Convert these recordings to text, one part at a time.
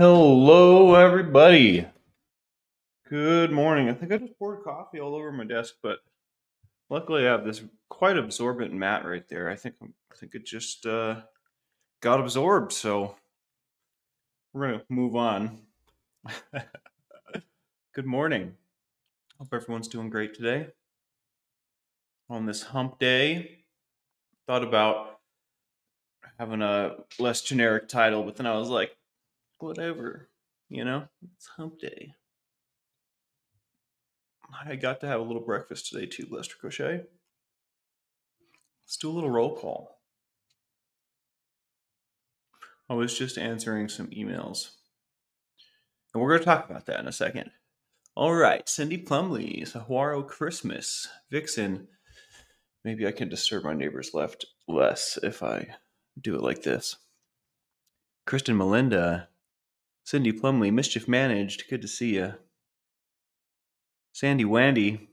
Hello, everybody. Good morning. I think I just poured coffee all over my desk, but luckily I have this quite absorbent mat right there. I think I think it just uh, got absorbed, so we're gonna move on. Good morning. Hope everyone's doing great today. On this hump day, thought about having a less generic title, but then I was like, whatever, you know, it's hump day. I got to have a little breakfast today too, Blessed to Crochet. Let's do a little roll call. I was just answering some emails. And we're going to talk about that in a second. All right, Cindy Plumley, Sahuaro Christmas, Vixen. Maybe I can disturb my neighbors left less if I do it like this. Kristen Melinda, Cindy Plumley, Mischief Managed, good to see you. Sandy Wandy,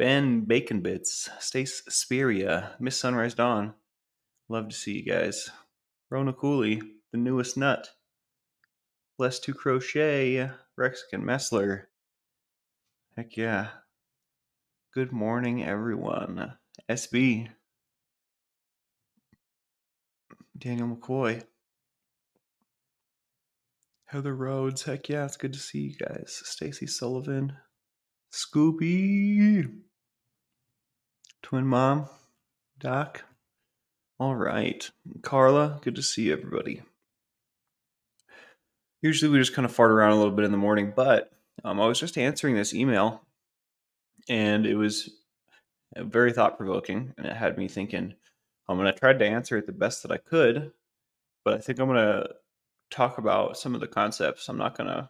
Ben Bacon Bits, Stace Speria, Miss Sunrise Dawn. Love to see you guys. Rona Cooley, the newest nut. Blessed to Crochet, Rexican Messler. Heck yeah. Good morning, everyone. SB. Daniel McCoy. Heather Rhodes. Heck yeah, it's good to see you guys. Stacy Sullivan. Scooby. Twin mom. Doc. All right. Carla, good to see everybody. Usually we just kind of fart around a little bit in the morning, but um, I was just answering this email and it was very thought provoking and it had me thinking. Um, and I tried to answer it the best that I could, but I think I'm going to talk about some of the concepts. I'm not going to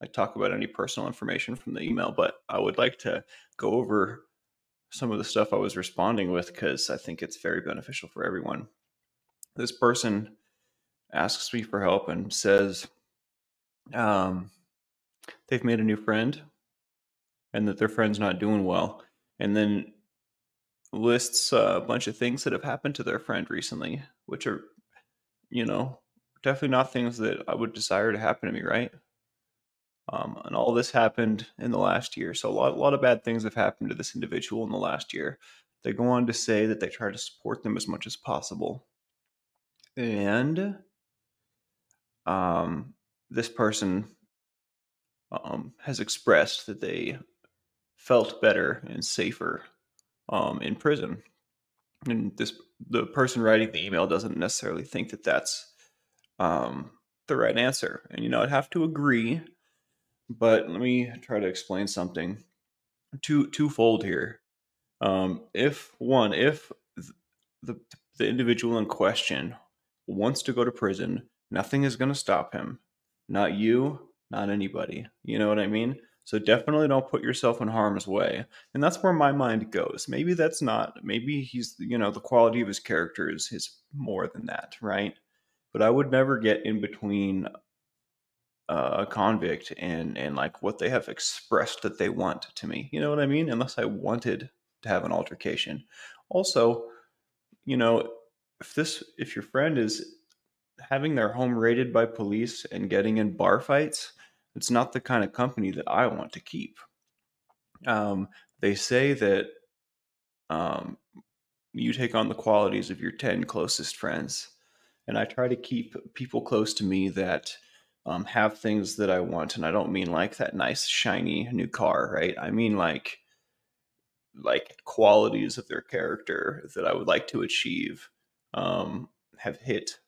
like talk about any personal information from the email, but I would like to go over some of the stuff I was responding with because I think it's very beneficial for everyone. This person asks me for help and says um, they've made a new friend and that their friend's not doing well, and then lists a bunch of things that have happened to their friend recently, which are, you know, definitely not things that I would desire to happen to me, right? Um, and all this happened in the last year. So a lot, a lot of bad things have happened to this individual in the last year. They go on to say that they try to support them as much as possible. And um, this person um, has expressed that they felt better and safer um, in prison. And this the person writing the email doesn't necessarily think that that's um, the right answer. And you know, I'd have to agree but let me try to explain something two twofold here. Um, if one, if the the individual in question wants to go to prison, nothing is going to stop him. Not you, not anybody. You know what I mean? So definitely don't put yourself in harm's way. And that's where my mind goes. Maybe that's not. Maybe he's, you know, the quality of his character is, is more than that, right? But I would never get in between a convict and and like what they have expressed that they want to me. You know what I mean? Unless I wanted to have an altercation. Also, you know, if this if your friend is having their home raided by police and getting in bar fights, it's not the kind of company that I want to keep. Um, they say that um, you take on the qualities of your 10 closest friends. And I try to keep people close to me that um, have things that I want, and I don't mean like that nice shiny new car, right? I mean like like qualities of their character that I would like to achieve um, have hit.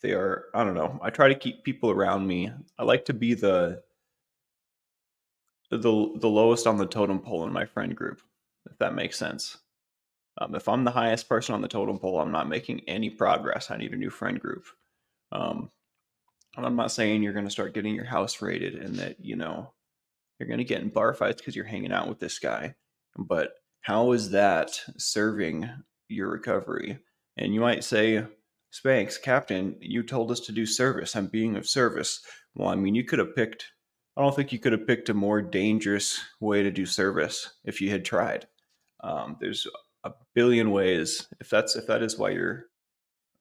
They are I don't know. I try to keep people around me. I like to be the the the lowest on the totem pole in my friend group, if that makes sense. Um, if I'm the highest person on the totem pole, I'm not making any progress. I need a new friend group. Um, and I'm not saying you're going to start getting your house raided and that, you know, you're going to get in bar fights because you're hanging out with this guy. But how is that serving your recovery? And you might say, Spanks, Captain, you told us to do service. I'm being of service. Well, I mean, you could have picked, I don't think you could have picked a more dangerous way to do service if you had tried. Um, there's a billion ways. If that's, if that is why you're,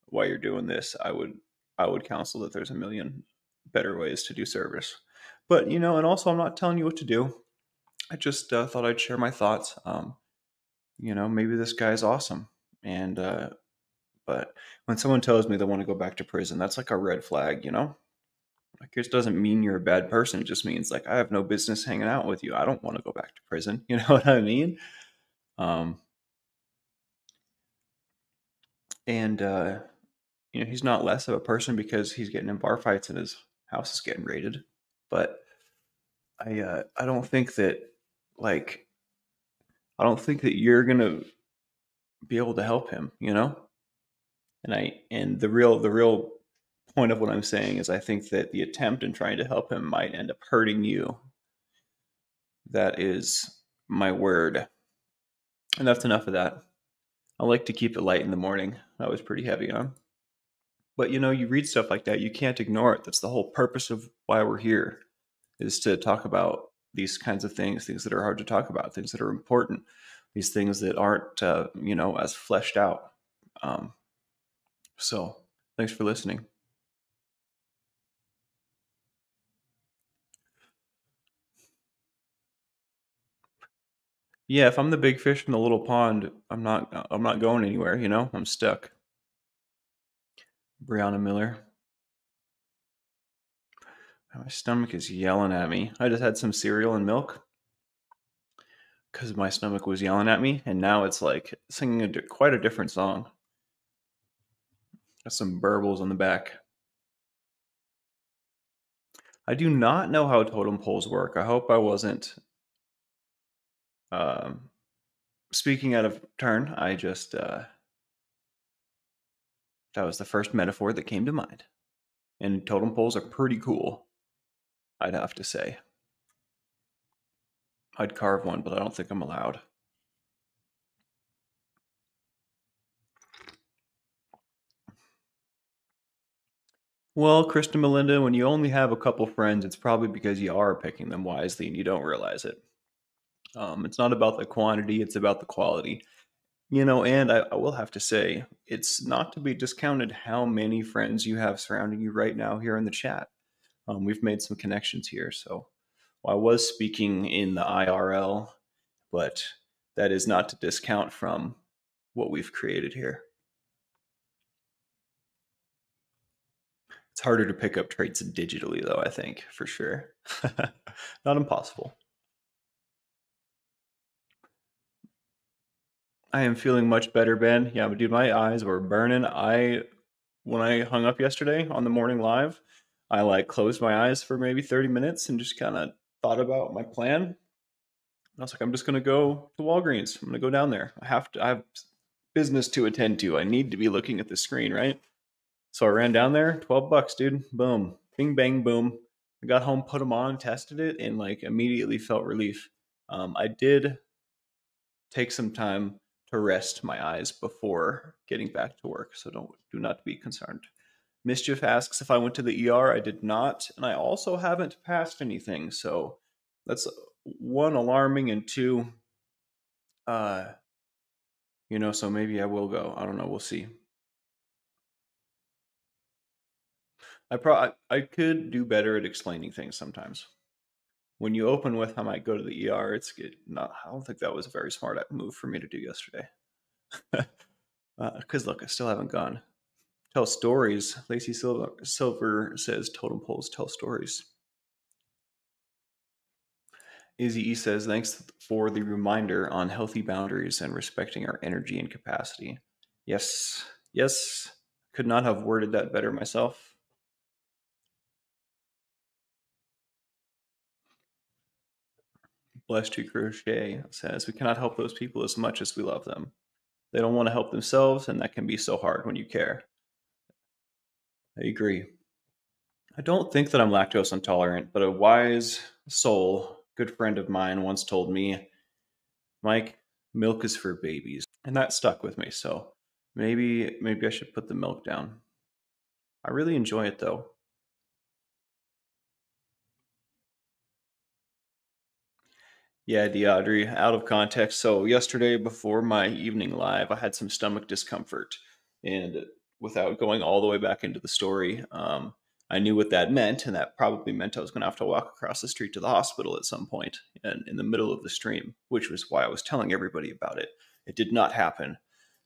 why you're doing this, I would I would counsel that there's a million better ways to do service. But you know, and also I'm not telling you what to do. I just uh, thought I'd share my thoughts. Um, you know, maybe this guy's awesome, and uh, but when someone tells me they want to go back to prison, that's like a red flag. You know, like it doesn't mean you're a bad person. It just means like I have no business hanging out with you. I don't want to go back to prison. You know what I mean? Um, and uh, you know, he's not less of a person because he's getting in bar fights and his house is getting raided. But I uh, I don't think that like I don't think that you're gonna be able to help him, you know? And I and the real the real point of what I'm saying is I think that the attempt in trying to help him might end up hurting you. That is my word. And that's enough of that. I like to keep it light in the morning. That was pretty heavy on. But you know, you read stuff like that, you can't ignore it. That's the whole purpose of why we're here is to talk about these kinds of things, things that are hard to talk about, things that are important, these things that aren't, uh, you know, as fleshed out. Um, so, thanks for listening. Yeah, if I'm the big fish in the little pond, I'm not. I'm not going anywhere. You know, I'm stuck. Brianna Miller. My stomach is yelling at me. I just had some cereal and milk because my stomach was yelling at me, and now it's like singing a quite a different song. Got some burbles on the back. I do not know how totem poles work. I hope I wasn't um, speaking out of turn. I just uh, that was the first metaphor that came to mind. And totem poles are pretty cool. I'd have to say. I'd carve one, but I don't think I'm allowed. Well, Krista Melinda, when you only have a couple friends, it's probably because you are picking them wisely and you don't realize it. Um, it's not about the quantity, it's about the quality. You know, and I, I, will have to say, it's not to be discounted how many friends you have surrounding you right now here in the chat. Um, we've made some connections here. So well, I was speaking in the IRL, but that is not to discount from what we've created here. It's harder to pick up traits digitally, though, I think, for sure. not impossible. I am feeling much better, Ben. Yeah, but dude, my eyes were burning. I when I hung up yesterday on the morning live, I like closed my eyes for maybe 30 minutes and just kind of thought about my plan. And I was like, I'm just gonna go to Walgreens. I'm gonna go down there. I have to I have business to attend to. I need to be looking at the screen, right? So I ran down there, 12 bucks, dude. Boom. Bing bang boom. I got home, put them on, tested it, and like immediately felt relief. Um, I did take some time to rest my eyes before getting back to work, so don't do not be concerned. Mischief asks if I went to the ER. I did not, and I also haven't passed anything. So that's one alarming, and two, uh, you know, so maybe I will go. I don't know. We'll see. I pro I could do better at explaining things sometimes. When you open with I might go to the ER, it's good. Not. I don't think that was a very smart move for me to do yesterday. Because uh, look, I still haven't gone tell stories. Lacey Silver, Silver says totem poles tell stories. Izzy E says, thanks for the reminder on healthy boundaries and respecting our energy and capacity. Yes, yes, could not have worded that better myself. Blessed to Crochet says, we cannot help those people as much as we love them. They don't want to help themselves, and that can be so hard when you care. I agree. I don't think that I'm lactose intolerant, but a wise soul, good friend of mine, once told me, Mike, milk is for babies. And that stuck with me. So maybe maybe I should put the milk down. I really enjoy it though. Yeah, Deaudrey, out of context. So yesterday before my evening live, I had some stomach discomfort and without going all the way back into the story, um, I knew what that meant, and that probably meant I was going to have to walk across the street to the hospital at some point and in the middle of the stream, which was why I was telling everybody about it. It did not happen.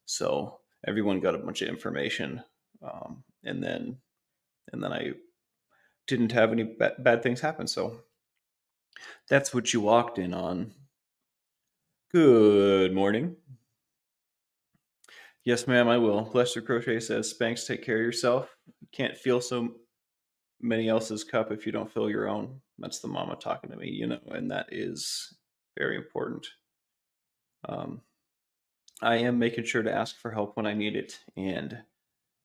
So everyone got a bunch of information. Um, and then, and then I didn't have any ba- bad things happen. So that's what you walked in on. Good morning. Yes, ma'am, I will. Blessed to Crochet says, Spanx, take care of yourself. can't feel so many else's cup if you don't fill your own. That's the mama talking to me, you know, and that is very important. Um, I am making sure to ask for help when I need it and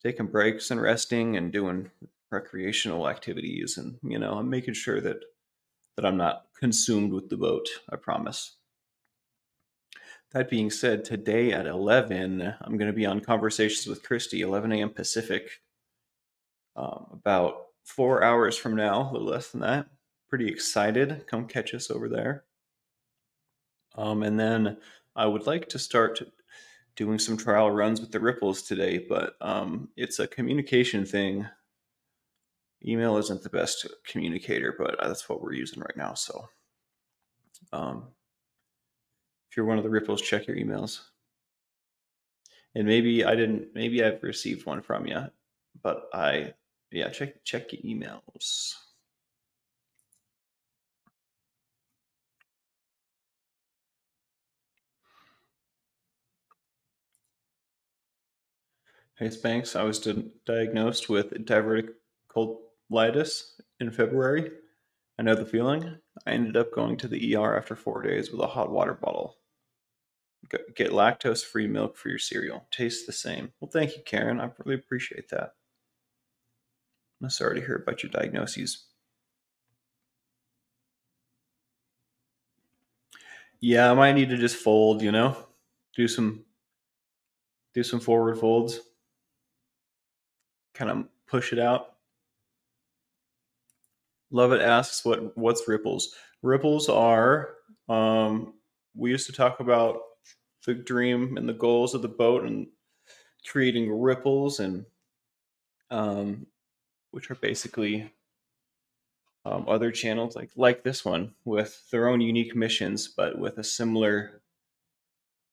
taking breaks and resting and doing recreational activities and you know i'm making sure that that i'm not consumed with the boat i promise. That being said today at 11 i'm going to be on conversations with christy 11 a.m pacific. Um, about four hours from now a little less than that pretty excited come catch us over there. Um, and then i would like to start doing some trial runs with the ripples today but um, it's a communication thing email isn't the best communicator, but that's what we're using right now. So, um, if you're one of the ripples, check your emails. And maybe I didn't, maybe I've received one from you, but I, yeah, check check your emails. Hey Spanx, I was diagnosed with divertical colitis in February. I know the feeling. I ended up going to the ER after four days with a hot water bottle. Get lactose free milk for your cereal. Tastes the same. Well, thank you, Karen. I really appreciate that. I'm sorry to hear about your diagnoses. Yeah, I might need to just fold, you know? Do some do some forward folds. Kind of push it out. Love it asks what what's ripples. Ripples are um, we used to talk about the dream and the goals of the boat and creating ripples and um, which are basically um, other channels like like this one with their own unique missions, but with a similar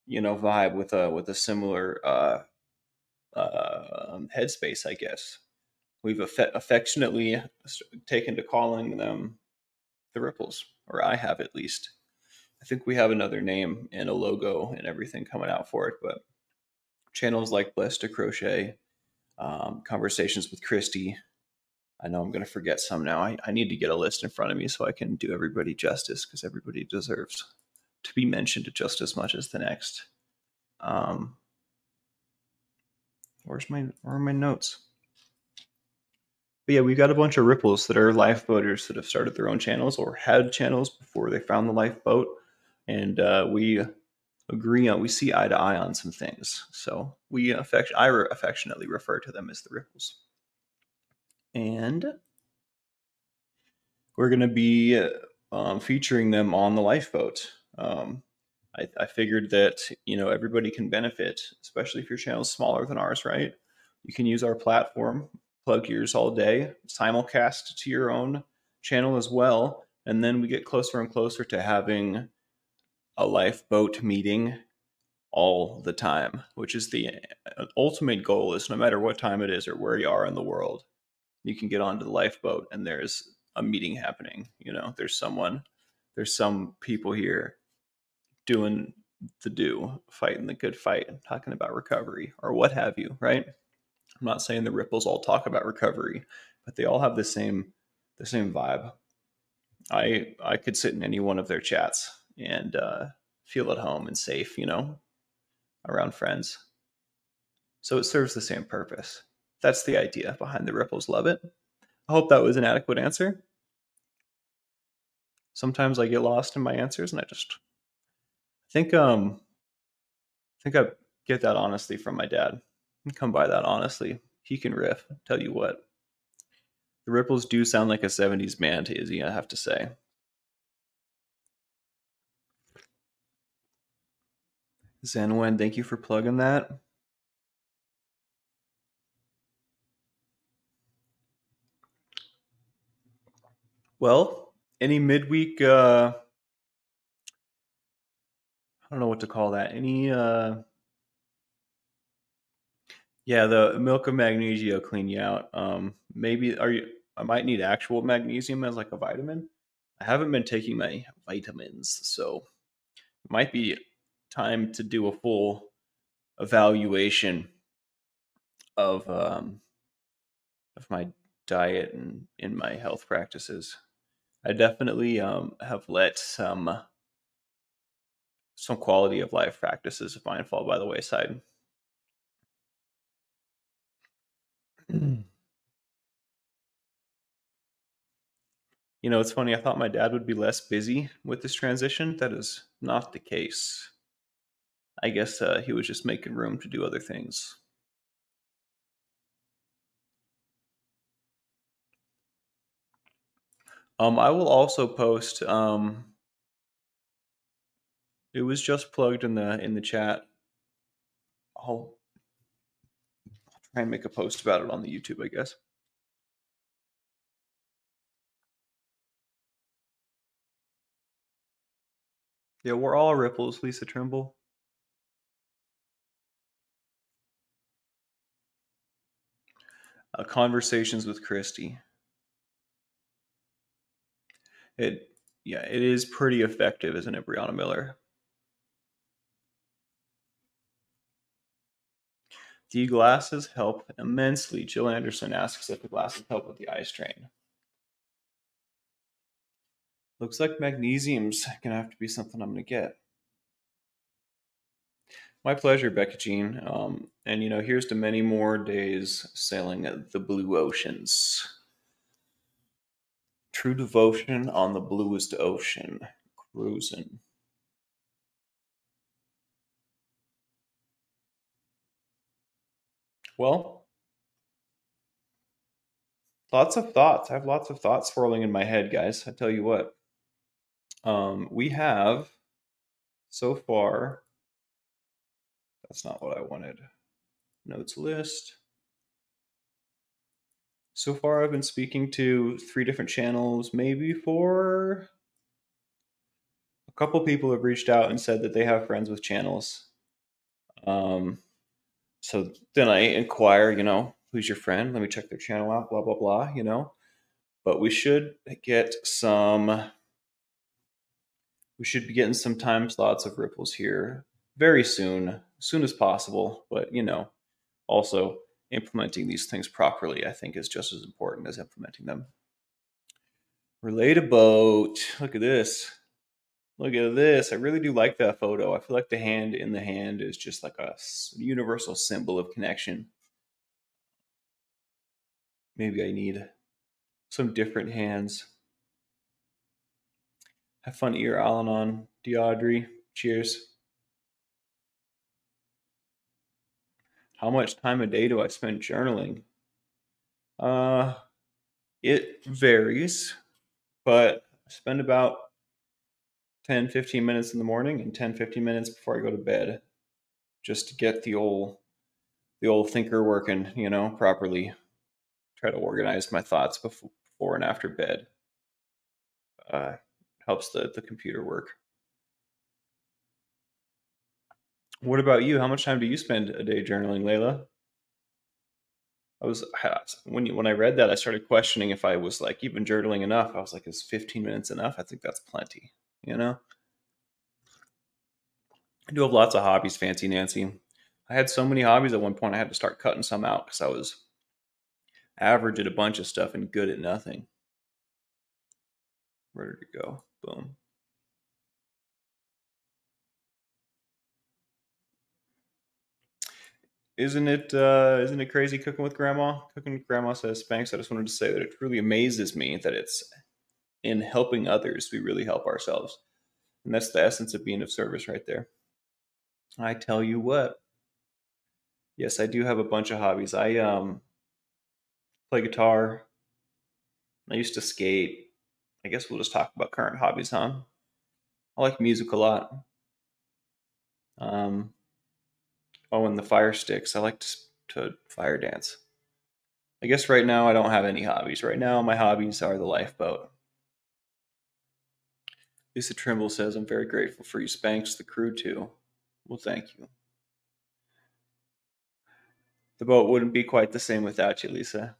you know vibe with a with a similar uh, uh, headspace, I guess we've aff- affectionately taken to calling them the ripples, or I have at least. I think we have another name and a logo and everything coming out for it, but channels like Blessed to Crochet, um, conversations with Christy. I know I'm going to forget some now. I, I need to get a list in front of me so I can do everybody justice because everybody deserves to be mentioned just as much as the next. Um, where's my where are my notes? But yeah, we've got a bunch of ripples that are lifeboaters that have started their own channels or had channels before they found the lifeboat, and uh, we agree on we see eye to eye on some things. So we affect I affectionately refer to them as the ripples, and we're going to be um, featuring them on the lifeboat. Um, I, I figured that you know everybody can benefit, especially if your channel is smaller than ours, right? You can use our platform plug yours all day, simulcast to your own channel as well. And then we get closer and closer to having a lifeboat meeting all the time, which is the uh, ultimate goal is no matter what time it is or where you are in the world, you can get onto the lifeboat and there's a meeting happening. You know, there's someone, there's some people here doing the do, fighting the good fight, and talking about recovery or what have you, right? I'm not saying the ripples all talk about recovery, but they all have the same the same vibe. I I could sit in any one of their chats and uh, feel at home and safe, you know, around friends. So it serves the same purpose. That's the idea behind the ripples. Love it. I hope that was an adequate answer. Sometimes I get lost in my answers, and I just think um I think I get that honesty from my dad come by that honestly. He can riff. Tell you what. The Ripples do sound like a 70s band to Izzy, I have to say. Zenwen, thank you for plugging that. Well, any midweek uh I don't know what to call that. Any uh yeah, the milk of magnesia will clean you out. Um maybe are you I might need actual magnesium as like a vitamin. I haven't been taking my vitamins, so it might be time to do a full evaluation of um of my diet and in my health practices. I definitely um, have let some some quality of life practices of mine fall by the wayside. You know, it's funny. I thought my dad would be less busy with this transition. That is not the case. I guess uh, he was just making room to do other things. Um, I will also post. Um, it was just plugged in the in the chat. I'll, I'll try and make a post about it on the YouTube, I guess. Yeah, we're all ripples, Lisa Trimble. Uh, conversations with Christy. It yeah, it is pretty effective, isn't it, Brianna Miller? The glasses help immensely. Jill Anderson asks if the glasses help with the eye strain. Looks like magnesium's gonna have to be something I'm gonna get. My pleasure, Becca Jean. Um, and you know, here's to many more days sailing the blue oceans. True devotion on the bluest ocean, cruising. Well, lots of thoughts. I have lots of thoughts swirling in my head, guys. I tell you what. Um, we have so far. That's not what I wanted. Notes list. So far, I've been speaking to three different channels, maybe four. A couple people have reached out and said that they have friends with channels. Um, so then I inquire, you know, who's your friend? Let me check their channel out, blah, blah, blah, you know. But we should get some, we should be getting some time slots of ripples here very soon, as soon as possible. But, you know, also implementing these things properly, I think, is just as important as implementing them. Relate a boat. Look at this. Look at this. I really do like that photo. I feel like the hand in the hand is just like a universal symbol of connection. Maybe I need some different hands. Have fun, ear Al Anon, Deaudrey. Cheers. How much time a day do I spend journaling? Uh, it varies, but I spend about 10, 15 minutes in the morning and 10, 15 minutes before I go to bed just to get the old the old thinker working, you know, properly. Try to organize my thoughts before, and after bed. Uh, helps the, the computer work. What about you? How much time do you spend a day journaling, Layla? I was when you, when I read that, I started questioning if I was like even journaling enough. I was like, is 15 minutes enough? I think that's plenty. You know. I do have lots of hobbies, Fancy Nancy. I had so many hobbies at one point, I had to start cutting some out because I was average at a bunch of stuff and good at nothing. Ready to go. Boom. Isn't it uh, isn't it crazy cooking with grandma? Cooking with grandma says Spanx. I just wanted to say that it truly amazes me that it's in helping others we really help ourselves. And that's the essence of being of service right there. I tell you what. Yes, I do have a bunch of hobbies. I um play guitar. I used to skate. I guess we'll just talk about current hobbies, huh? I like music a lot. Um, Oh, and the fire sticks. I like to, to fire dance. I guess right now I don't have any hobbies. Right now, my hobbies are the lifeboat. Lisa Trimble says, I'm very grateful for you, Spanks the crew, too. Well, thank you. The boat wouldn't be quite the same without you, Lisa.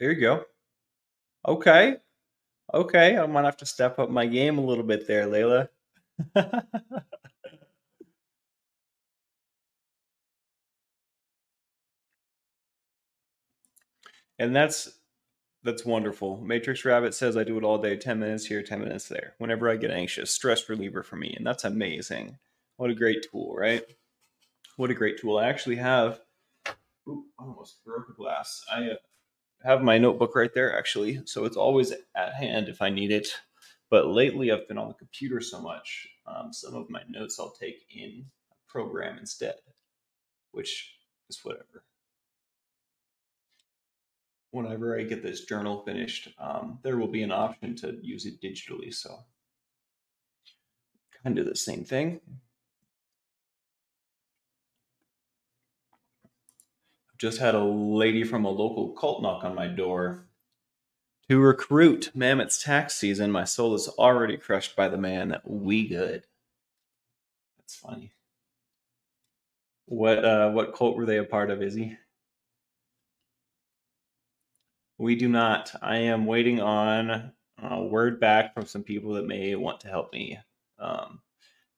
There you go. Okay. Okay. I might have to step up my game a little bit there, Layla. and that's that's wonderful. Matrix Rabbit says I do it all day, 10 minutes here, 10 minutes there. Whenever I get anxious, stress reliever for me. And that's amazing. What a great tool, right? What a great tool. I actually have Ooh, I almost broke a glass. I uh, have my notebook right there, actually. So it's always at hand if I need it. But lately, I've been on the computer so much. Um, some of my notes I'll take in a program instead, which is whatever. Whenever I get this journal finished, um, there will be an option to use it digitally. So, kind of the same thing. Just had a lady from a local cult knock on my door to recruit Mammoth's tax season. My soul is already crushed by the man. We good. That's funny. What uh, what cult were they a part of, Izzy? We do not. I am waiting on a word back from some people that may want to help me. Um,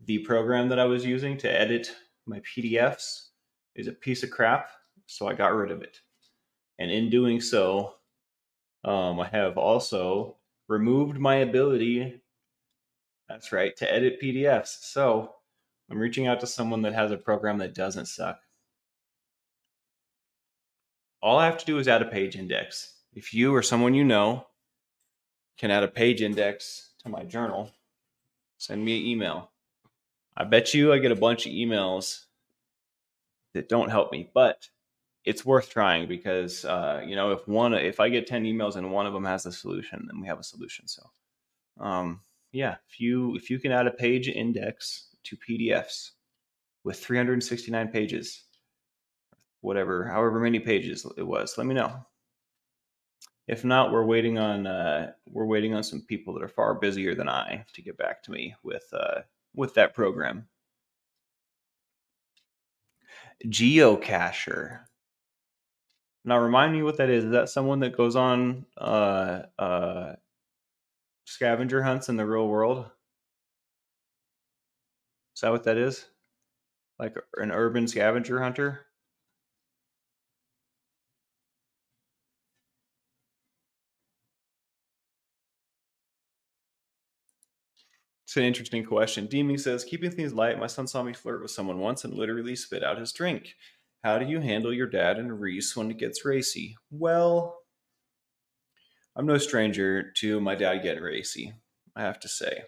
the program that I was using to edit my PDFs is a piece of crap so I got rid of it. And in doing so, um, I have also removed my ability, that's right, to edit PDFs. So I'm reaching out to someone that has a program that doesn't suck. All I have to do is add a page index. If you or someone you know can add a page index to my journal, send me an email. I bet you I get a bunch of emails that don't help me, but it's worth trying because uh, you know if one if I get ten emails and one of them has a solution, then we have a solution. So um, yeah, if you if you can add a page index to PDFs with 369 pages, whatever, however many pages it was, let me know. If not, we're waiting on uh, we're waiting on some people that are far busier than I to get back to me with uh, with that program. Geocacher. Now remind me what that is. Is that someone that goes on uh, uh, scavenger hunts in the real world? Is that what that is? Like an urban scavenger hunter? It's an interesting question. Deemy says, keeping things light, my son saw me flirt with someone once and literally spit out his drink. How do you handle your dad and Reese when it gets racy? Well, I'm no stranger to my dad getting racy, I have to say.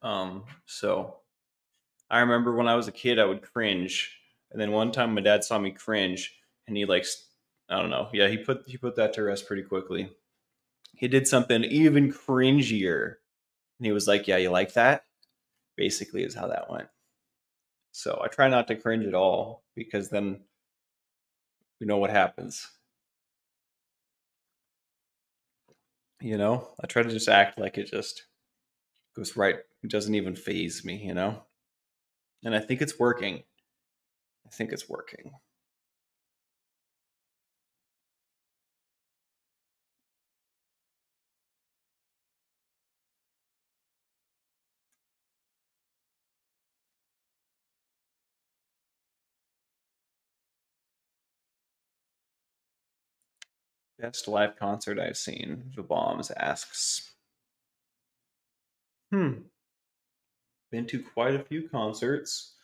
Um, so I remember when I was a kid, I would cringe, and then one time my dad saw me cringe, and he like, I don't know, yeah, he put he put that to rest pretty quickly. He did something even cringier, and he was like, "Yeah, you like that?" Basically, is how that went. So I try not to cringe at all because then we know what happens. You know, I try to just act like it just goes right, it doesn't even phase me, you know? And I think it's working. I think it's working. Best live concert I've seen. The Bombs asks. Hmm. Been to quite a few concerts.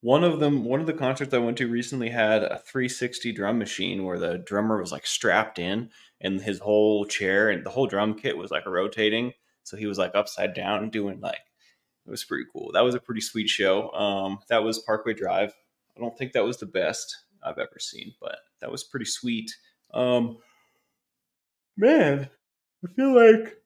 One of them, one of the concerts I went to recently had a 360 drum machine where the drummer was like strapped in and his whole chair and the whole drum kit was like rotating. So he was like upside down doing like, it was pretty cool. That was a pretty sweet show. Um, that was Parkway Drive. I don't think that was the best I've ever seen, but that was pretty sweet. Um, man, I feel like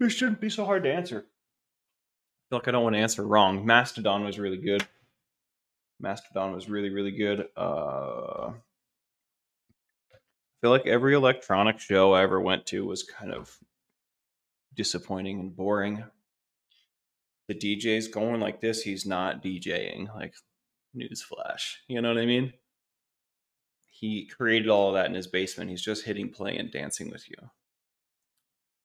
This shouldn't be so hard to answer. I feel like I don't want to answer wrong. Mastodon was really good. Mastodon was really, really good. Uh, I feel like every electronic show I ever went to was kind of disappointing and boring. The DJ's going like this, he's not DJing. Like, newsflash. You know what I mean? He created all of that in his basement. He's just hitting play and dancing with you.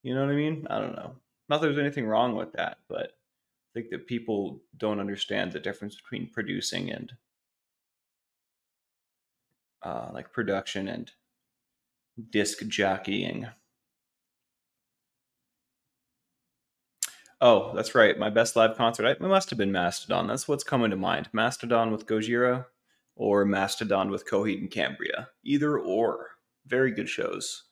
You know what I mean? I don't know. Not that there's anything wrong with that, but I think that people don't understand the difference between producing and uh, like production and disc jockeying. Oh, that's right. My best live concert. I, must have been Mastodon. That's what's coming to mind. Mastodon with Gojira or Mastodon with Coheed and Cambria. Either or. Very good shows.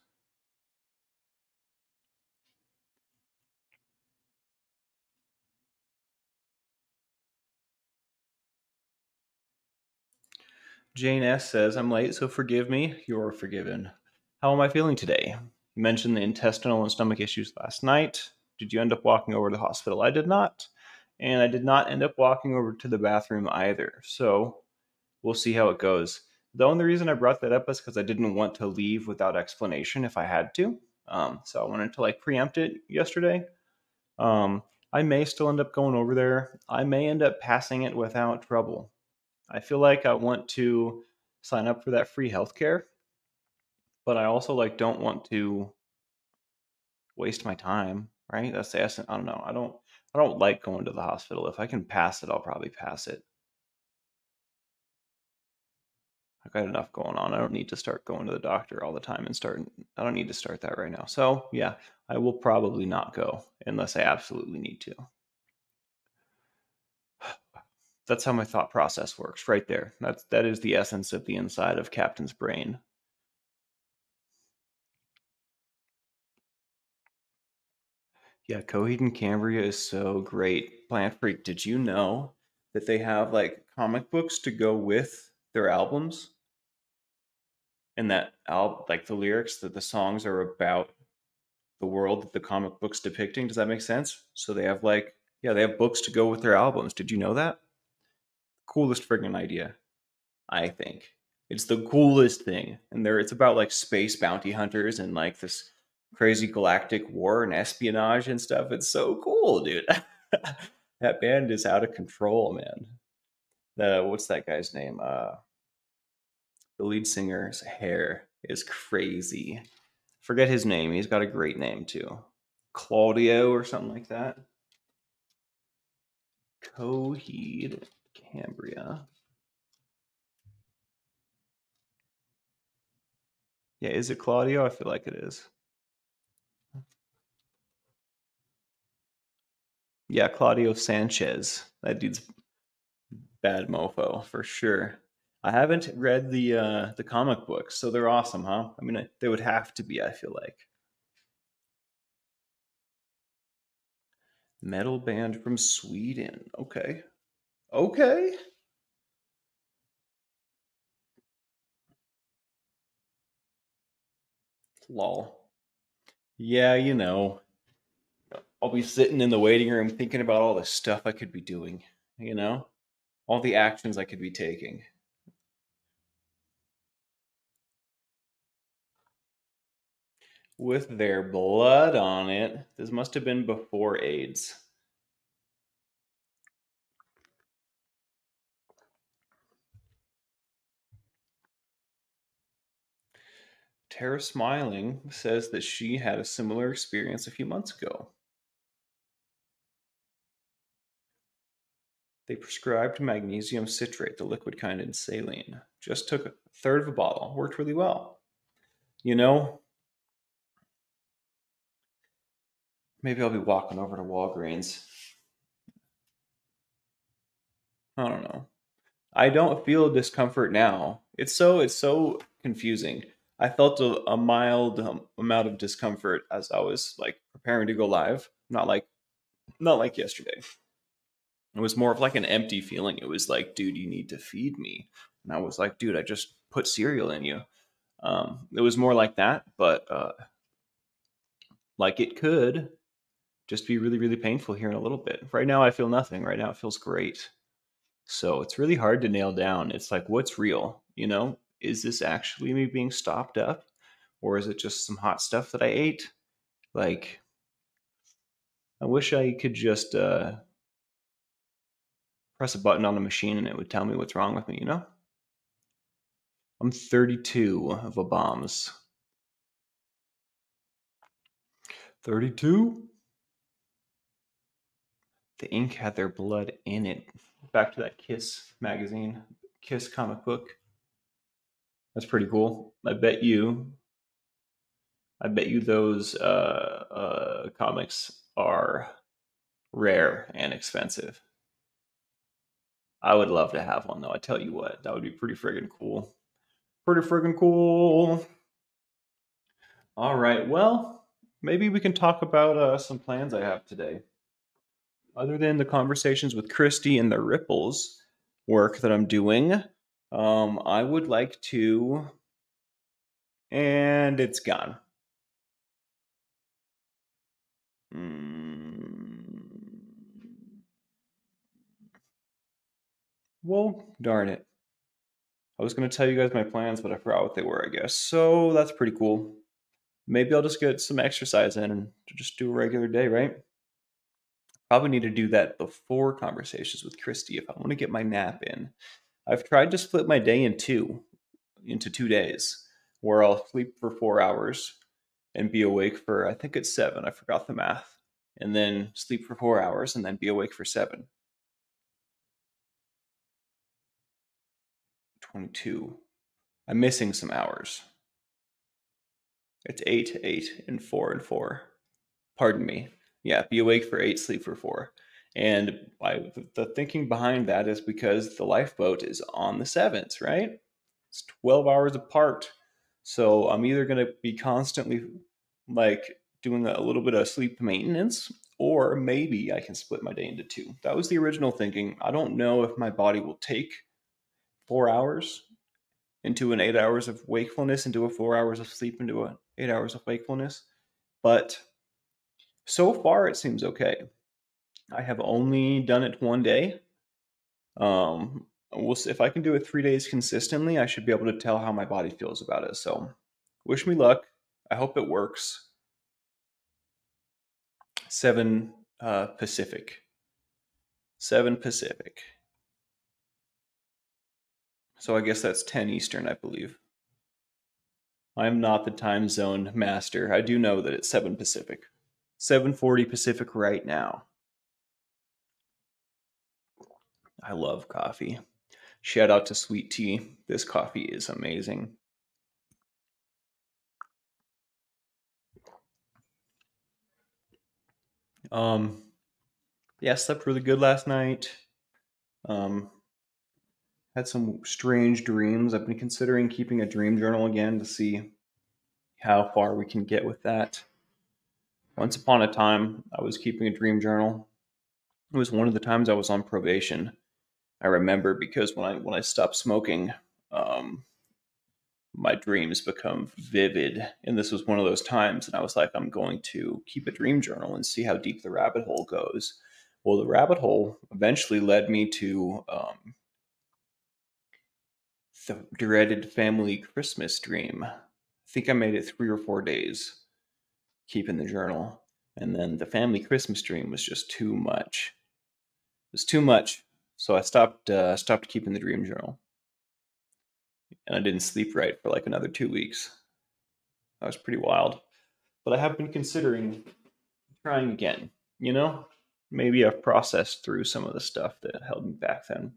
Jane S says, I'm late, so forgive me. You're forgiven. How am I feeling today? You mentioned the intestinal and stomach issues last night. Did you end up walking over to the hospital? I did not. And I did not end up walking over to the bathroom either. So we'll see how it goes. The only reason I brought that up is because I didn't want to leave without explanation if I had to. Um, so I wanted to like preempt it yesterday. Um, I may still end up going over there. I may end up passing it without trouble. I feel like I want to sign up for that free healthcare, but I also like don't want to waste my time, right? That's the essence. I don't know. I don't I don't like going to the hospital. If I can pass it, I'll probably pass it. I've got enough going on. I don't need to start going to the doctor all the time and start I don't need to start that right now. So, yeah, I will probably not go unless I absolutely need to. That's how my thought process works right there. That's that is the essence of the inside of captain's brain. Yeah coheed and cambria is so great. Plant freak did you know that they have like comic books to go with their albums and that al- like the lyrics that the songs are about the world that the comic book's depicting does that make sense so they have like yeah they have books to go with their albums did you know that coolest friggin' idea. I think it's the coolest thing, and there it's about like space bounty hunters and like this crazy galactic war and espionage and stuff. It's so cool, dude. that band is out of control, man. The what's that guy's name? Uh, the lead singer's hair is crazy. Forget his name. He's got a great name too. Claudio or something like that. Coheed Cambria. Yeah, is it Claudio? I feel like it is. Yeah, Claudio Sanchez. That dude's bad mofo for sure. I haven't read the uh, the comic books, so they're awesome, huh? I mean, they would have to be. I feel like metal band from Sweden. Okay, Okay. Lol. Yeah, you know, I'll be sitting in the waiting room thinking about all the stuff I could be doing, you know? All the actions I could be taking. With their blood on it. This must have been before AIDS. Tara Smiling says that she had a similar experience a few months ago. They prescribed magnesium citrate, the liquid kind in saline. Just took a third of a bottle. Worked really well. You know, maybe I'll be walking over to Walgreens. I don't know. I don't feel discomfort now. It's so it's so confusing. I felt a, a mild um, amount of discomfort as I was like preparing to go live. Not like, not like yesterday. It was more of like an empty feeling. It was like, dude, you need to feed me. And I was like, dude, I just put cereal in you. Um, it was more like that, but uh, like it could, just be really, really painful here in a little bit. Right now, I feel nothing. Right now, it feels great. So it's really hard to nail down. It's like, what's real? You know, is this actually me being stopped up? Or is it just some hot stuff that I ate? Like, I wish I could just uh, press a button on a machine and it would tell me what's wrong with me, you know? I'm 32 of a bombs. 32? The ink had their blood in it. Back to that Kiss magazine, Kiss comic book. That's pretty cool. I bet you, I bet you those uh, uh, comics are rare and expensive. I would love to have one though. I tell you what, that would be pretty friggin' cool. Pretty friggin' cool. All right, well, maybe we can talk about uh, some plans I have today. Other than the conversations with Christy and the Ripples work that I'm doing, um, I would like to. And it's gone. Mm. Well, darn it. I was going to tell you guys my plans, but I forgot what they were, I guess. So that's pretty cool. Maybe I'll just get some exercise in and just do a regular day, right? Probably need to do that before conversations with Christy if I want to get my nap in. I've tried to split my day in two, into two days, where I'll sleep for four hours and be awake for, I think it's seven. I forgot the math. And then sleep for four hours and then be awake for seven. 22. I'm missing some hours. It's 8, 8, and 4, and 4. Pardon me. Yeah, be awake for 8, sleep for 4. And I, the thinking behind that is because the lifeboat is on the 7th, right? It's 12 hours apart. So I'm either going to be constantly like doing a little bit of sleep maintenance or maybe I can split my day into two. That was the original thinking. I don't know if my body will take four hours into an eight hours of wakefulness, into a four hours of sleep, into an eight hours of wakefulness. But so far, it seems okay. I have only done it one day. Um, we'll see if I can do it three days consistently. I should be able to tell how my body feels about it. So, wish me luck. I hope it works. Seven uh, Pacific. Seven Pacific. So I guess that's 10 Eastern, I believe. I'm not the time zone master. I do know that it's 7 Pacific. 740 Pacific right now. I love coffee. Shout out to Sweet Tea. This coffee is amazing. Um yeah, slept really good last night. Um had some strange dreams. I've been considering keeping a dream journal again to see how far we can get with that. Once upon a time, I was keeping a dream journal. It was one of the times I was on probation. I remember because when I when I stopped smoking, um, my dreams become vivid, and this was one of those times. And I was like, I'm going to keep a dream journal and see how deep the rabbit hole goes. Well, the rabbit hole eventually led me to um, the dreaded family Christmas dream. I think I made it three or four days keeping the journal. And then the family Christmas dream was just too much. It was too much. So I stopped uh, stopped keeping the dream journal. And I didn't sleep right for like another two weeks. That was pretty wild. But I have been considering trying again, you know? Maybe I've processed through some of the stuff that held me back then.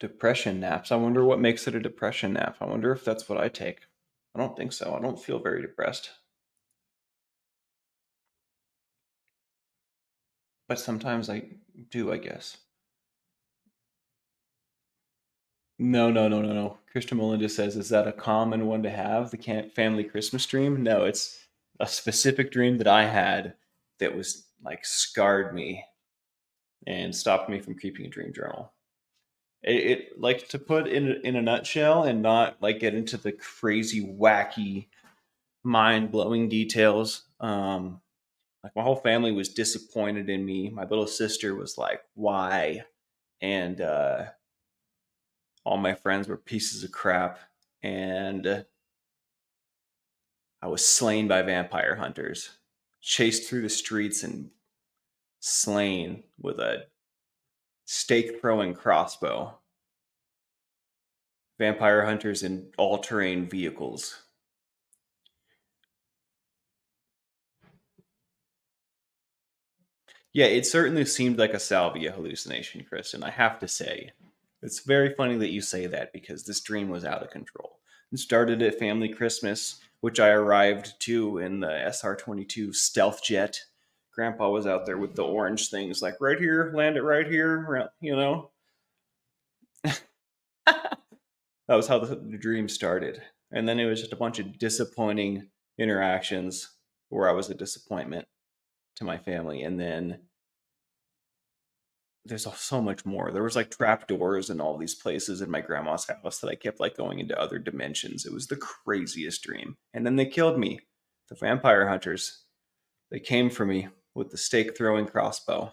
Depression naps. I wonder what makes it a depression nap. I wonder if that's what I take. I don't think so. I don't feel very depressed. But sometimes I do, I guess. No, no, no, no, no. Kristen Melinda says, is that a common one to have, the family Christmas dream? No, it's a specific dream that I had that was like scarred me and stopped me from keeping a dream journal. It, it like to put in in a nutshell and not like get into the crazy wacky mind blowing details. Um, like my whole family was disappointed in me. My little sister was like, "Why?" And uh, all my friends were pieces of crap, and I was slain by vampire hunters, chased through the streets and slain with a stake throwing crossbow. Vampire hunters in all terrain vehicles. Yeah, it certainly seemed like a salvia hallucination, Kristen. I have to say. It's very funny that you say that because this dream was out of control. It started at family Christmas, which I arrived to in the SR 22 stealth jet. Grandpa was out there with the orange things, like right here, land it right here, you know? that was how the, the dream started. And then it was just a bunch of disappointing interactions where I was a disappointment to my family. And then there's so much more. There was like trap doors in all these places in my grandma's house that I kept like going into other dimensions. It was the craziest dream. And then they killed me. The vampire hunters. They came for me with the stake throwing crossbow.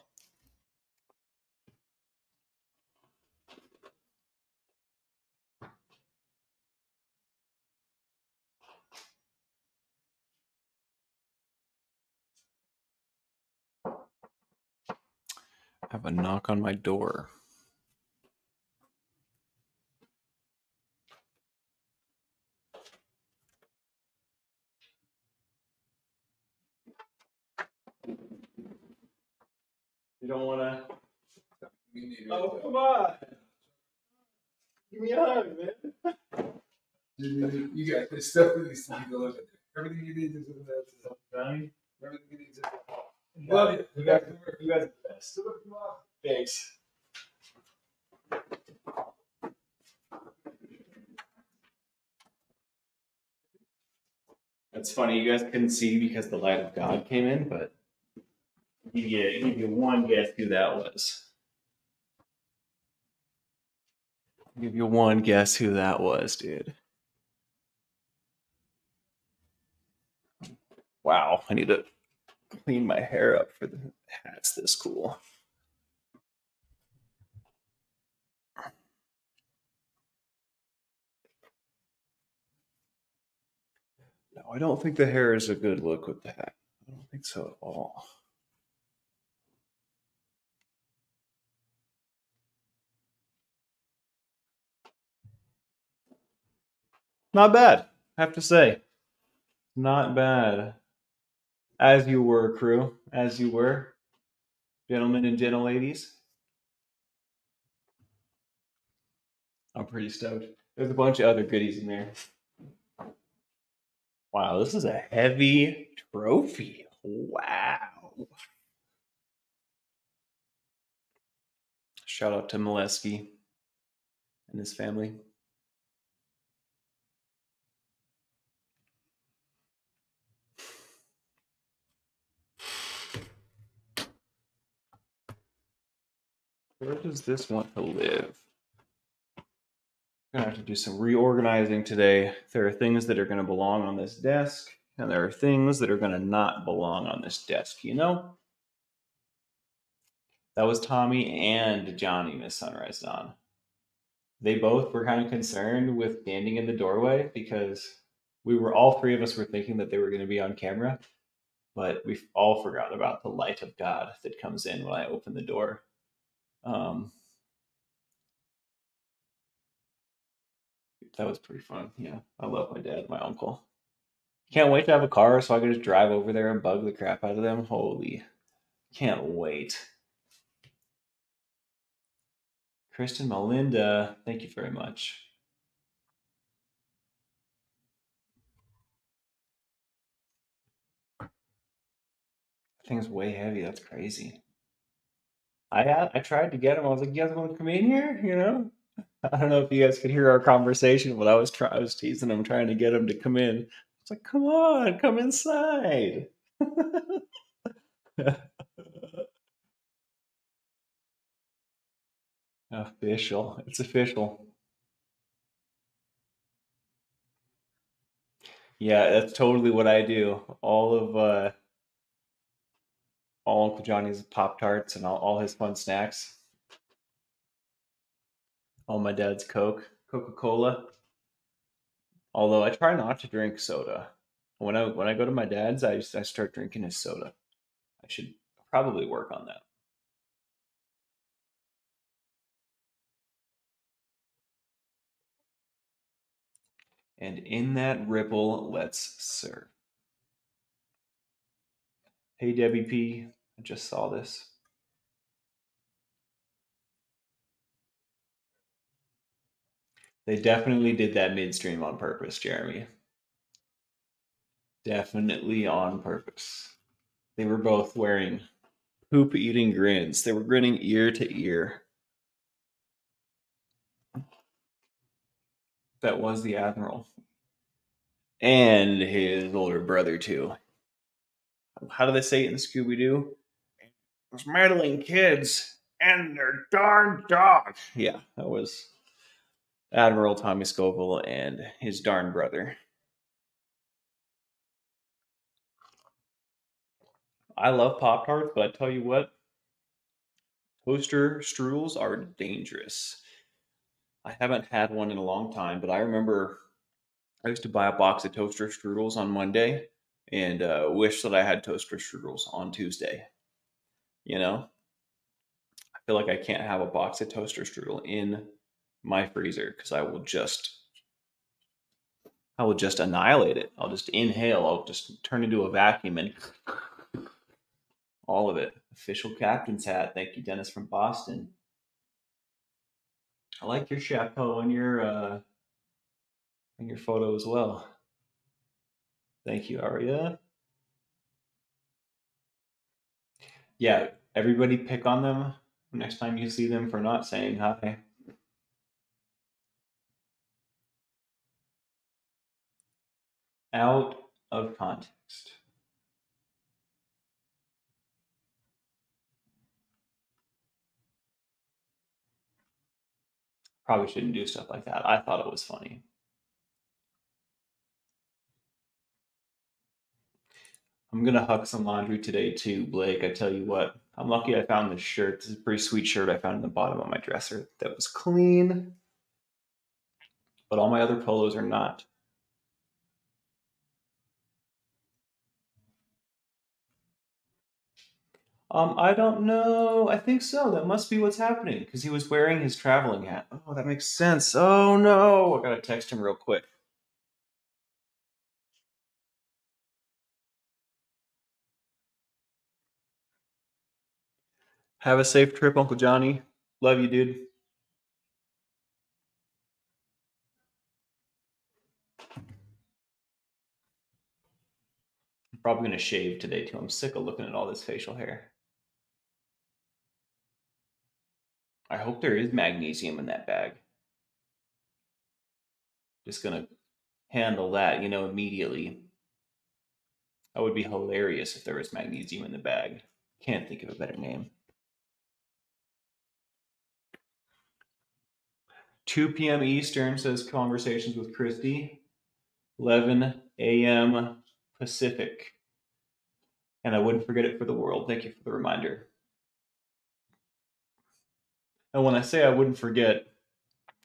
I have a knock on my door. You don't want to. Oh, come on. Give me a hug, man. You, you got this stuff that needs to be delivered. Everything you need is in that. Johnny, Everything you need is in love you. You guys, you guys are the best. Thanks. That's funny. You guys couldn't see because the light of God came in, but give you give you one guess who that was. give you one guess who that was, dude. Wow, I need to clean my hair up for the hats this cool. No, I don't think the hair is a good look with the hat. I don't think so at all. Not bad, I have to say. Not bad. As you were, crew. As you were. Gentlemen and gentle ladies. I'm pretty stoked. There's a bunch of other goodies in there. Wow, this is a heavy trophy. Wow. Shout out to Molesky and his family. Where does this want to live? I'm gonna have to do some reorganizing today. There are things that are gonna belong on this desk, and there are things that are gonna not belong on this desk, you know? That was Tommy and Johnny, Miss Sunrise Dawn. They both were kind of concerned with standing in the doorway because we were all three of us were thinking that they were going to be on camera, but we all forgot about the light of God that comes in when I open the door. Um, that was pretty fun. Yeah, I love my dad, my uncle. Can't wait to have a car so I can just drive over there and bug the crap out of them. Holy, can't wait. Kristen Melinda, thank you very much. thing's way heavy. That's crazy. I had, I tried to get him. I was like, "You guys want to come in here?" You know. I don't know if you guys could hear our conversation, but I was try I was teasing him, trying to get him to come in. It's like, "Come on, come inside." Official. It's official. Yeah, that's totally what I do. All of uh all Uncle Johnny's Pop Tarts and all, all his fun snacks. All my dad's Coke, Coca Cola. Although I try not to drink soda. When I when I go to my dad's, I just I start drinking his soda. I should probably work on that. And in that ripple, let's serve. Hey Debbie P, I just saw this. They definitely did that midstream on purpose, Jeremy. Definitely on purpose. They were both wearing poop eating grins. They were grinning ear to ear. That was the Admiral. And his older brother, too. How do they say it in Scooby Doo? Those meddling kids and their darn dog. Yeah, that was Admiral Tommy Scoville and his darn brother. I love Pop Tarts, but I tell you what, toaster strudels are dangerous. I haven't had one in a long time, but I remember I used to buy a box of toaster strudels on Monday and uh, wish that I had toaster strudels on Tuesday. You know, I feel like I can't have a box of toaster strudel in my freezer because I will just I will just annihilate it. I'll just inhale. I'll just turn into a vacuum and all of it. Official captain's hat. Thank you, Dennis from Boston. I like your chapeau and your uh and your photo as well. Thank you, Aria. Yeah, everybody pick on them next time you see them for not saying hi. Out of context. Probably shouldn't do stuff like that. I thought it was funny. I'm gonna huck some laundry today too, Blake. I tell you what, I'm lucky I found this shirt. This is a pretty sweet shirt I found in the bottom of my dresser that was clean. But all my other polos are not. Um, I don't know. I think so. That must be what's happening because he was wearing his traveling hat. Oh, that makes sense. Oh no, I gotta text him real quick. Have a safe trip, Uncle Johnny. Love you, dude. I'm probably gonna shave today too. I'm sick of looking at all this facial hair. I hope there is magnesium in that bag. Just gonna handle that, you know, immediately. That would be hilarious if there was magnesium in the bag. Can't think of a better name. 2 p.m. Eastern says conversations with Christy. 11 a.m. Pacific. And I wouldn't forget it for the world. Thank you for the reminder. And when I say I wouldn't forget,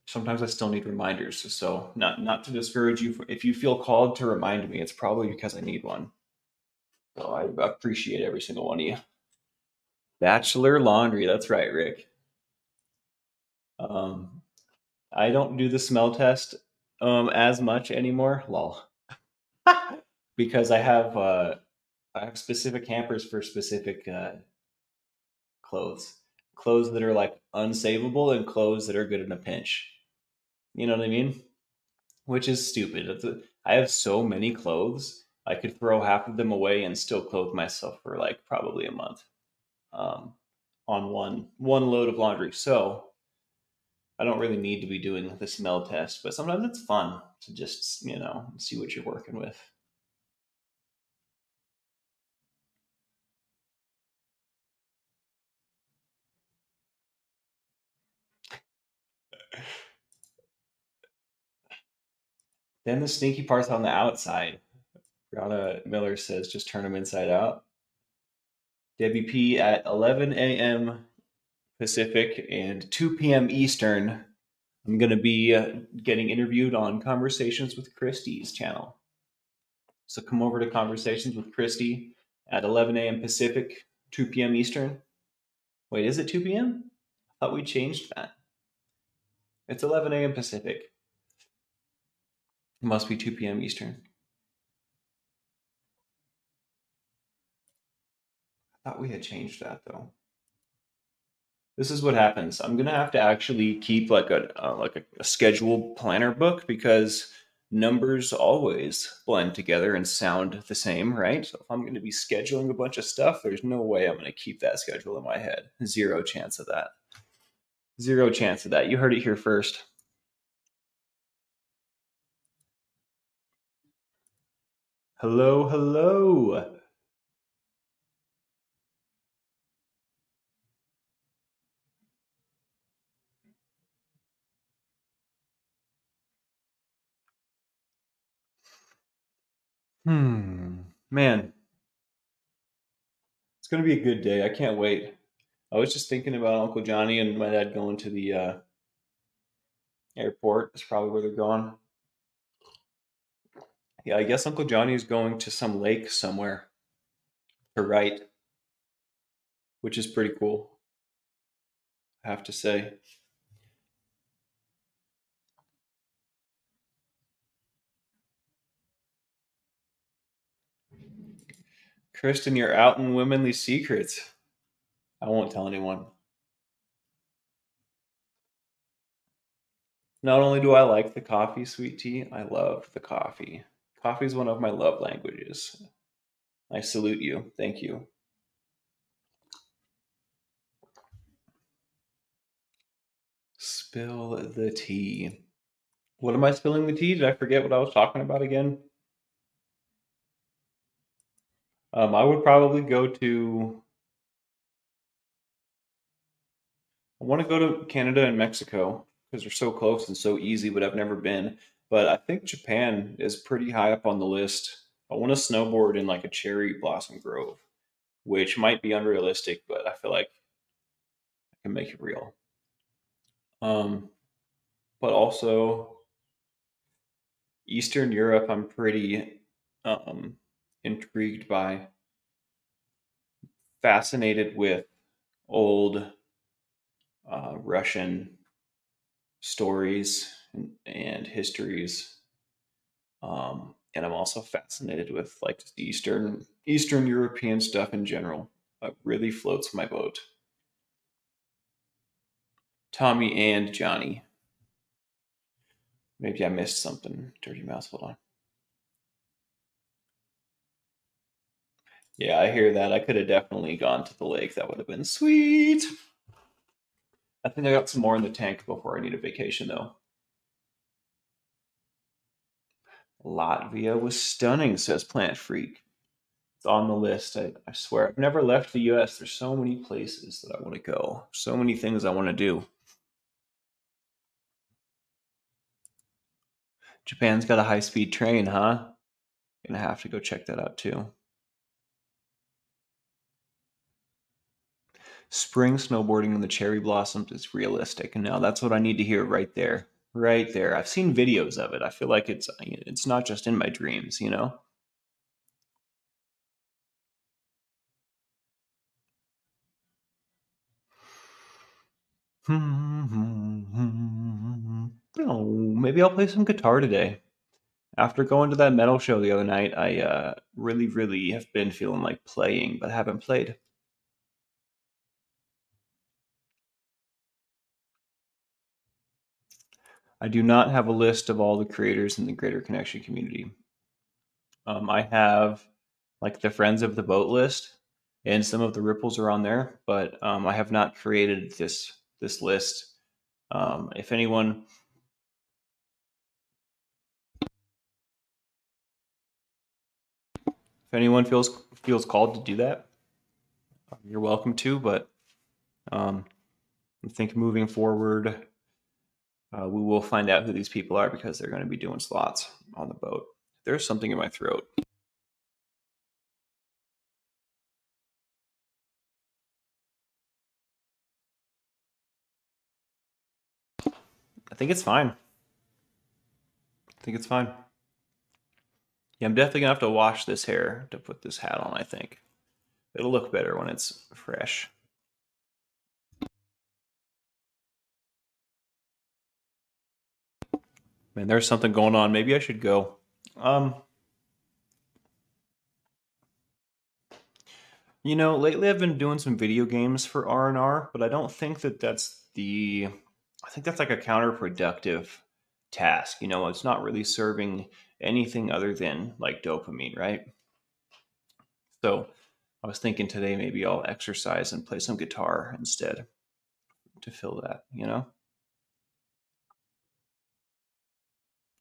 sometimes I still need reminders. So not not to discourage you. If you feel called to remind me, it's probably because I need one. So I appreciate every single one of you. Bachelor laundry. That's right, Rick. Um, I don't do the smell test um as much anymore. Lol. because I have uh I have specific hampers for specific uh clothes. Clothes that are like unsavable and clothes that are good in a pinch. You know what I mean? Which is stupid. A, I have so many clothes. I could throw half of them away and still clothe myself for like probably a month. Um on one one load of laundry. So I don't really need to be doing the smell test, but sometimes it's fun to just, you know, see what you're working with. Then the sneaky part's on the outside. Brianna Miller says, just turn them inside out. WP at 11 a.m. Pacific and 2 p.m. Eastern. I'm going to be uh, getting interviewed on Conversations with Christie's channel. So come over to Conversations with Christie at 11 a.m. Pacific, 2 p.m. Eastern. Wait, is it 2 p.m.? I thought we changed that. It's 11 a.m. Pacific. It must be 2 p.m. Eastern. I thought we had changed that though. This is what happens. I'm gonna have to actually keep like a uh, like a, a schedule planner book because numbers always blend together and sound the same, right? So if I'm going to be scheduling a bunch of stuff, there's no way I'm going to keep that schedule in my head. Zero chance of that. Zero chance of that. You heard it here first. Hello, hello. Hmm. Man, it's going to be a good day. I can't wait. I was just thinking about Uncle Johnny and my dad going to the uh, airport. That's probably where they're going. Yeah, I guess Uncle Johnny is going to some lake somewhere to write, which is pretty cool. I have to say. Kristen, you're out in womanly secrets. I won't tell anyone. Not only do I like the coffee, sweet tea, I love the coffee. Coffee is one of my love languages. I salute you. Thank you. Spill the tea. What am I spilling the tea? Did I forget what I was talking about again? Um, I would probably go to. I want to go to Canada and Mexico because they're so close and so easy, but I've never been. But I think Japan is pretty high up on the list. I want to snowboard in like a cherry blossom grove, which might be unrealistic, but I feel like I can make it real. Um, but also Eastern Europe, I'm pretty um, intrigued by, fascinated with old uh, Russian stories and, and histories. Um, and I'm also fascinated with like Eastern Eastern European stuff in general. It really floats my boat. Tommy and Johnny. Maybe I missed something. Dirty Mouse, hold on. Yeah, I hear that. I could have definitely gone to the lake. That would have been sweet. I think I got some more in the tank before I need a vacation, though. Latvia was stunning, says Plant Freak. It's on the list. I, I swear. I've never left the US. There's so many places that I want to go, so many things I want to do. Japan's got a high speed train, huh? Gonna have to go check that out too. Spring snowboarding in the cherry blossoms is realistic. And now that's what I need to hear right there. Right there. I've seen videos of it. I feel like it's it's not just in my dreams, you know? Oh, maybe I'll play some guitar today. After going to that metal show the other night, I uh, really, really have been feeling like playing, but haven't played. I do not have a list of all the creators in the Greater Connection community. Um, I have like the Friends of the Boat list, and some of the ripples are on there, but um, I have not created this this list. Um, if anyone if anyone feels feels called to do that, you're welcome to. But um, I think moving forward, Uh, we will find out who these people are because they're going to be doing slots on the boat. There's something in my throat. I think it's fine. I think it's fine. Yeah, I'm definitely gonna have to wash this hair to put this hat on, I think. It'll look better when it's fresh. Man, there's something going on. Maybe I should go. Um, you know, lately I've been doing some video games for R&R, but I don't think that that's the I think that's like a counterproductive task. You know, it's not really serving anything other than like dopamine, right? So I was thinking today maybe I'll exercise and play some guitar instead to fill that, you know?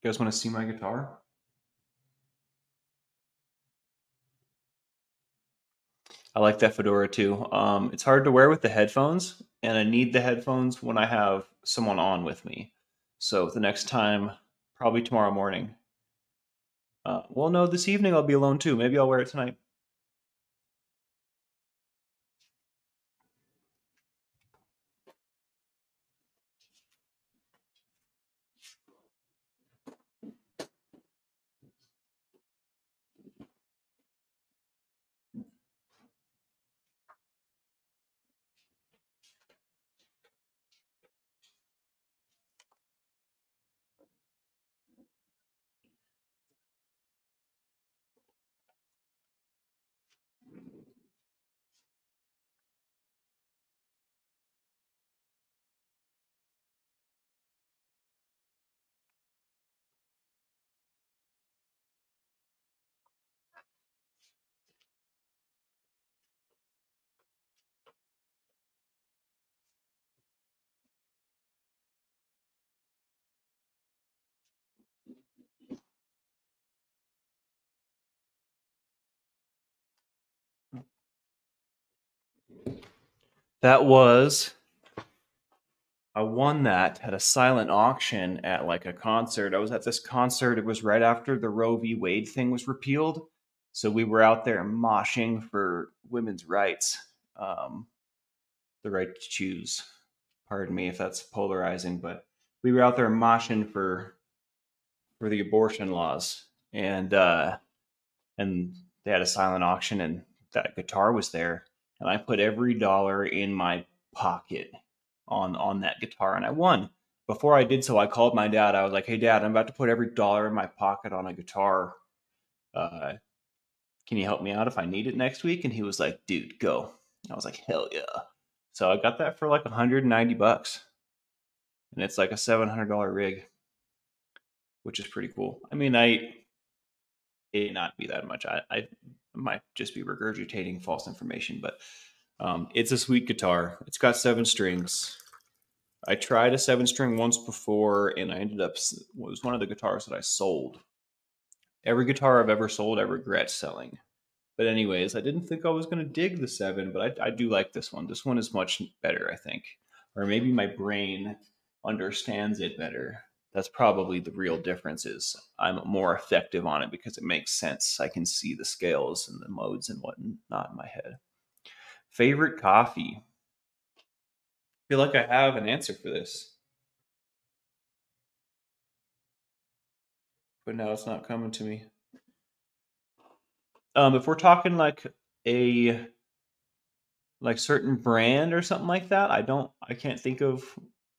You guys want to see my guitar? I like that fedora too. Um, it's hard to wear with the headphones, and I need the headphones when I have someone on with me. So the next time, probably tomorrow morning. Uh, well, no, this evening I'll be alone too. Maybe I'll wear it tonight. That was I won that at a silent auction at like a concert. I was at this concert. It was right after the Roe v. Wade thing was repealed. So we were out there moshing for women's rights, um, the right to choose. Pardon me if that's polarizing, but we were out there moshing for for the abortion laws, and uh, and they had a silent auction, and that guitar was there, and I put every dollar in my pocket on on that guitar and I won. Before I did so, I called my dad. I was like, "Hey, Dad, I'm about to put every dollar in my pocket on a guitar. Uh, can you help me out if I need it next week?" And he was like, "Dude, go." I was like, "Hell yeah!" So I got that for like 190 bucks, and it's like a $700 rig, which is pretty cool. I mean, I it not be that much. I, I might just be regurgitating false information, but um, it's a sweet guitar. It's got seven strings. I tried a seven string once before, and I ended up was one of the guitars that I sold. Every guitar I've ever sold, I regret selling. But anyways, I didn't think I was going to dig the seven, but I, I do like this one. This one is much better, I think, or maybe my brain understands it better. That's probably the real difference. Is I'm more effective on it because it makes sense. I can see the scales and the modes and whatnot in my head. Favorite coffee? I feel like I have an answer for this. But now it's not coming to me. Um, if we're talking like a like certain brand or something like that, I don't I can't think of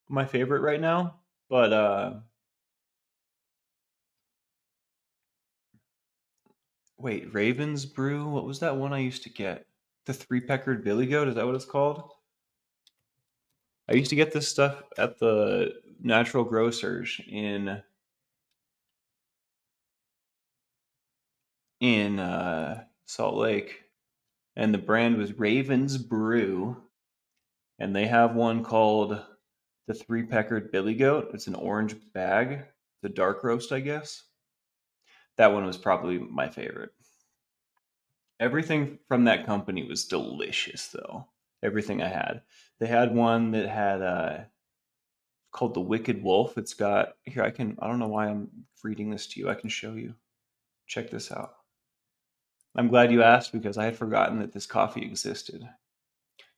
my favorite right now. But uh wait, Ravens Brew, what was that one I used to get? the three peckered billy goat. Is that what it's called? I used to get this stuff at the natural grocers in in uh, Salt Lake, and the brand was Ravens Brew, and they have one called the three peckered billy goat. It's an orange bag, the dark roast, I guess. That one was probably my favorite. Everything from that company was delicious, though. Everything I had. They had one that had uh, called The Wicked Wolf. It's got here I can I don't know why I'm reading this to you. I can show you. Check this out. I'm glad you asked because I had forgotten that this coffee existed.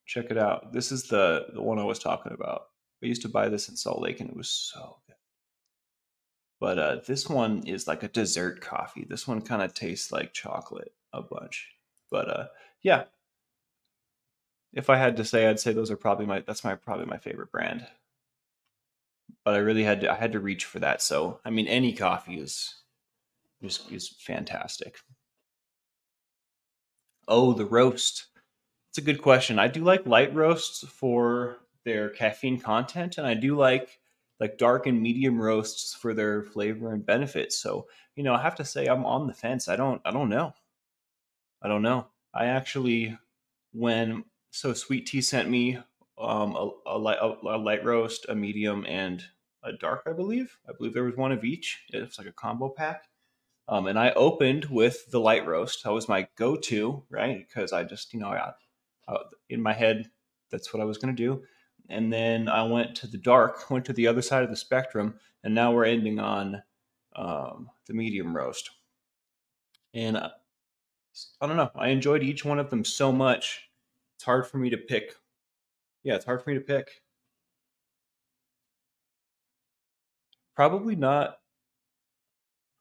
Check it out. This is the the one I was talking about. I used to buy this in Salt Lake and it was so good. But uh, this one is like a dessert coffee. This one kind of tastes like chocolate a bunch. But uh, yeah, if I had to say, I'd say those are probably my that's my probably my favorite brand. But I really had to I had to reach for that. So I mean, any coffee is is is fantastic. Oh, the roast. It's a good question. I do like light roasts for their caffeine content, and I do like like dark and medium roasts for their flavor and benefits. So, you know, I have to say I'm on the fence. I don't I don't know. I don't know. I actually when so sweet tea sent me um, a, a, light, a, a, light roast, a medium, and a dark. I believe. I believe there was one of each. It's like a combo pack. Um, and I opened with the light roast. That was my go-to, right? Because I just, you know, I, I, in my head, that's what I was going to do. And then I went to the dark, went to the other side of the spectrum, and now we're ending on um, the medium roast. And I, I don't know. I enjoyed each one of them so much it's hard for me to pick. Yeah, it's hard for me to pick. Probably not.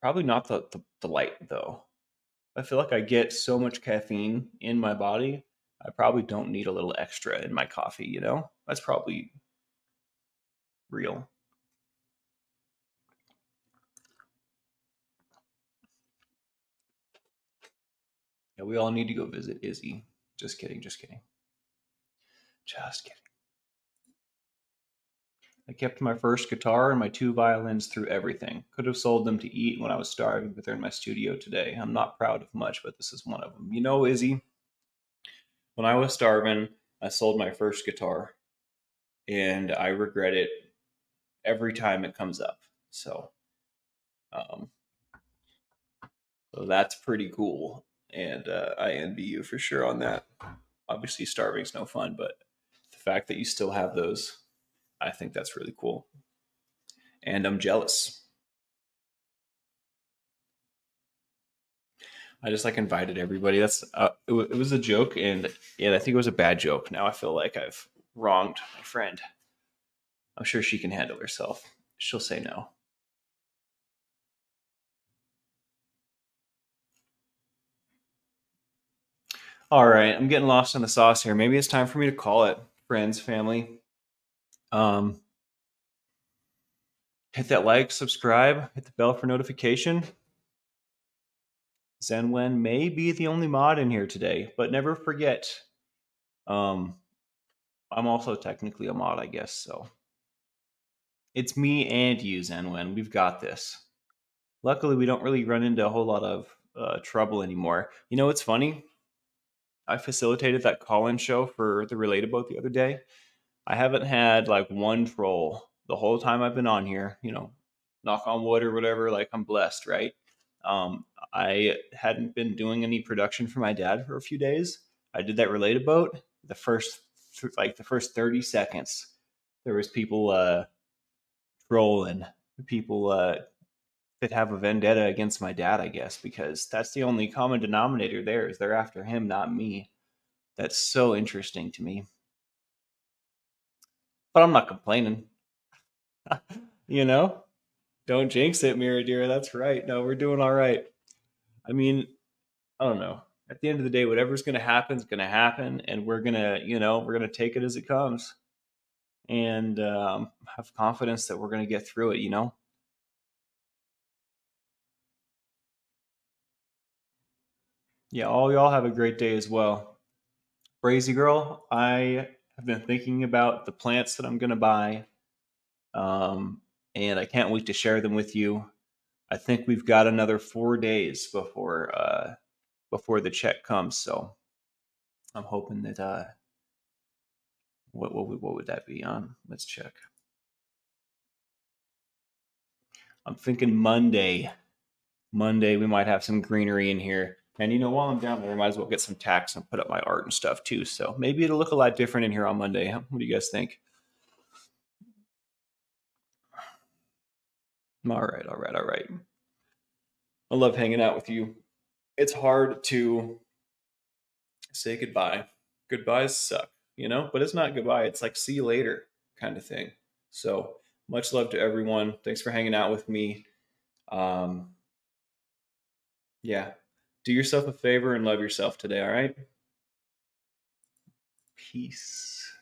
Probably not the, the, the light though. I feel like I get so much caffeine in my body. I probably don't need a little extra in my coffee, you know? That's probably real. Yeah, we all need to go visit Izzy. Just kidding, just kidding. Just kidding. I kept my first guitar and my two violins through everything. Could have sold them to eat when I was starving, but they're in my studio today. I'm not proud of much, but this is one of them. You know, Izzy, when I was starving, I sold my first guitar, and I regret it every time it comes up. So, um, so that's pretty cool, and uh, I envy you for sure on that. Obviously, starving's no fun, but the fact that you still have those, I think that's really cool. And I'm jealous. I just like invited everybody. That's uh, it, w- it was a joke, and and I think it was a bad joke. Now I feel like I've wronged my friend. I'm sure she can handle herself. She'll say no. All right, I'm getting lost in the sauce here. Maybe it's time for me to call it friends, family. Um, hit that like, subscribe, hit the bell for notification. Zenwen may be the only mod in here today, but never forget, um, I'm also technically a mod, I guess. So it's me and you, Zenwen. We've got this. Luckily, we don't really run into a whole lot of uh, trouble anymore. You know, it's funny. I facilitated that call-in show for the Relate Boat the other day. I haven't had like one troll the whole time I've been on here. You know, knock on wood or whatever. Like I'm blessed, right? Um, I hadn't been doing any production for my dad for a few days. I did that Relate Boat. The first like the first 30 seconds, there was people uh, trolling, people uh, that have a vendetta against my dad, I guess, because that's the only common denominator there is they're after him, not me. That's so interesting to me. But I'm not complaining. you know? Don't jinx it, Mira dear. That's right. No, we're doing all right. I mean, I don't know. At the end of the day, whatever's going to happen is going to happen, and we're going to, you know, we're going to take it as it comes, and um, have confidence that we're going to get through it. You know, Yeah, all y'all have a great day as well. Brazy Girl, I have been thinking about the plants that I'm going to buy, um, and I can't wait to share them with you. I think we've got another four days before uh, before the check comes, so I'm hoping that uh, what what what would that be on? Let's check. I'm thinking Monday. Monday we might have some greenery in here. And you know, while I'm down there, I might as well get some tacks and put up my art and stuff too. So maybe it'll look a lot different in here on Monday. What do you guys think? All right, all right, all right. I love hanging out with you. It's hard to say goodbye. Goodbyes suck, you know, but it's not goodbye. It's like see you later kind of thing. So much love to everyone. Thanks for hanging out with me. Um, yeah, do yourself a favor and love yourself today, all right? Peace.